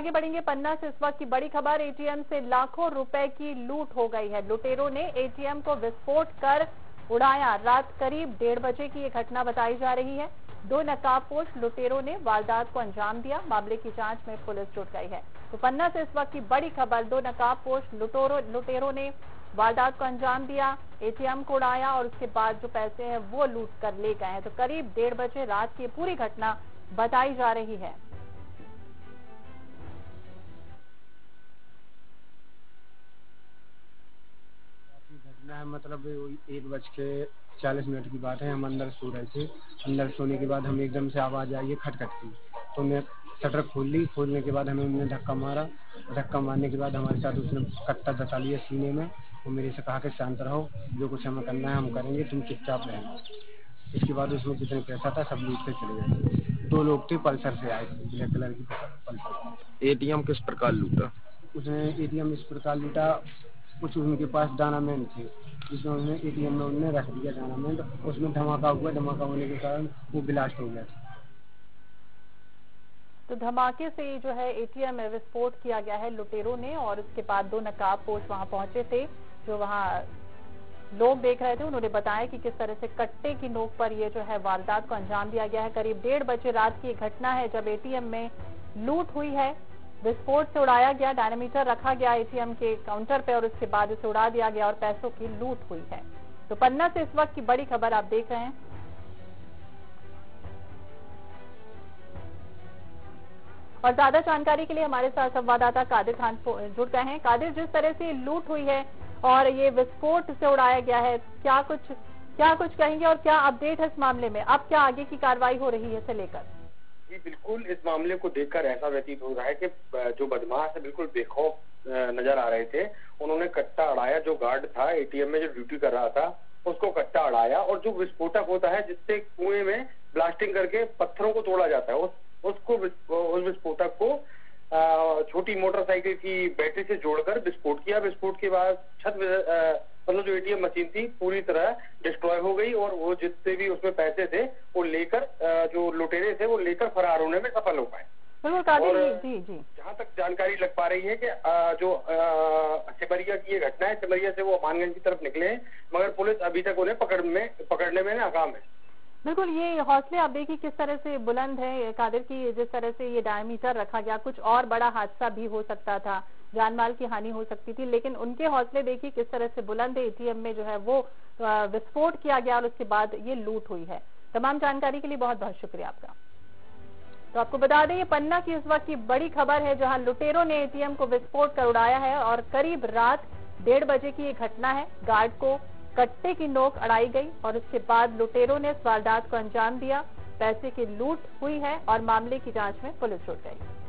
आगे बढ़ेंगे पन्ना से इस वक्त की बड़ी खबर। एटीएम से लाखों रुपए की लूट हो गई है। लुटेरों ने एटीएम को विस्फोट कर उड़ाया। रात करीब डेढ़ बजे की यह घटना बताई जा रही है। दो नकाबपोश लुटेरों ने वारदात को अंजाम दिया। मामले की जाँच में पुलिस जुट गई है। तो पन्ना से इस वक्त की बड़ी खबर, दो नकाबपोश लुटेरों लुटेरों ने वारदात को अंजाम दिया एटीएम को उड़ाया और उसके बाद जो पैसे हैं वो लूट कर ले गए हैं। तो करीब डेढ़ बजे रात की पूरी घटना बताई जा रही है। मतलब एक बज के चालीस मिनट की बात है हम अंदर सो रहे थे। अंदर सोने के बाद हम एकदम से आवाज़ आई है खटखट की तो मैं शटर खोल ली खोलने के बाद हमें उन्होंने धक्का मारा। धक्का मारने के बाद हमारे साथ उसने कट्टा दसा लिया सीने में। वो मेरे से कहा कि शांत रहो जो कुछ हमें करना है हम करेंगे तुम चुपचाप रहना इसके बाद उसमें जितने पैसा था सब लूट के चले गए। दो लोग थे पल्सर से आए थे ब्लैक कलर की पल्सर। एटीएम किस प्रकार लूटा? उसने एटीएम इस प्रकार लूटा कुछ उनके पास डानामेंट थे, जिसमें उन्होंने एटीएम में उन्होंने रख दिया डानामेंट उसमें धमाका हुआ, धमाका होने के कारण वो ब्लास्ट हो गया तो धमाके से जो है एटीएम में विस्फोट किया गया है लुटेरों ने, और उसके बाद दो नकाब नकाबपोश वहाँ पहुँचे थे, जो वहाँ लोग देख रहे थे। उन्होंने बताया कि किस तरह से कट्टे की नोक पर ये जो है वारदात को अंजाम दिया गया है। करीब डेढ़ बजे रात की घटना है, जब एटीएम में लूट हुई है। विस्फोट से उड़ाया गया डायनामीटर रखा गया एटीएम के काउंटर पर और उसके बाद इसे उड़ा दिया गया और पैसों की लूट हुई है। तो पन्ना से इस वक्त की बड़ी खबर आप देख रहे हैं। और ज़्यादा जानकारी के लिए हमारे साथ संवाददाता कादिर खान जुड़ गए हैं। कादिर, जिस तरह से लूट हुई है और ये विस्फोट से उड़ाया गया है, क्या कुछ क्या कुछ कहेंगे और क्या अपडेट है इस मामले में? अब क्या आगे की कार्रवाई हो रही है इसे लेकर? जी, बिल्कुल इस मामले को देखकर ऐसा व्यतीत हो रहा है कि जो बदमाश है, बिल्कुल बेखौफ नज़र आ रहे थे। उन्होंने कट्टा अड़ाया, जो गार्ड था, एटीएम में जो ड्यूटी कर रहा था, उसको कट्टा अड़ाया और जो विस्फोटक होता है, जिससे कुएँ में ब्लास्टिंग करके पत्थरों को तोड़ा जाता है, उस, उसको उस विस्फोटक को छोटी मोटरसाइकिल की बैटरी से जोड़कर विस्फोट किया। विस्फोट के बाद छत मतलब जो एटीएम मशीन थी पूरी तरह डिस्ट्रॉय हो गई और वो जितने भी उसमें पैसे थे वो लेकर जो लुटेरे थे वो लेकर फरार होने में सफल हो पाए। जी जी। जहाँ तक जानकारी लग पा रही है कि जो सिमरिया की ये घटना है सिमरिया से वो अमानगंज की तरफ़ निकले हैं मगर पुलिस अभी तक उन्हें पकड़ में पकड़ने में नाकाम है। बिल्कुल, ये हौसले आप देखिए किस तरह से बुलंद है कादिर की, जिस तरह से ये डायमीटर रखा गया, कुछ और बड़ा हादसा भी हो सकता था, जान माल की हानि हो सकती थी, लेकिन उनके हौसले देखिए किस तरह से बुलंद है, एटीएम में जो है वो विस्फोट किया गया और उसके बाद ये लूट हुई है। तमाम जानकारी के लिए बहुत बहुत शुक्रिया आपका। तो आपको बता दें, ये पन्ना की इस वक्त की बड़ी खबर है, जहाँ लुटेरों ने एटीएम को विस्फोट कर उड़ाया है और करीब रात डेढ़ बजे की ये घटना है, गार्ड को कट्टे की नोक अड़ाई गई और उसके बाद लुटेरों ने इस वारदात को अंजाम दिया। पैसे की लूट हुई है और मामले की जाँच में पुलिस जुट गई।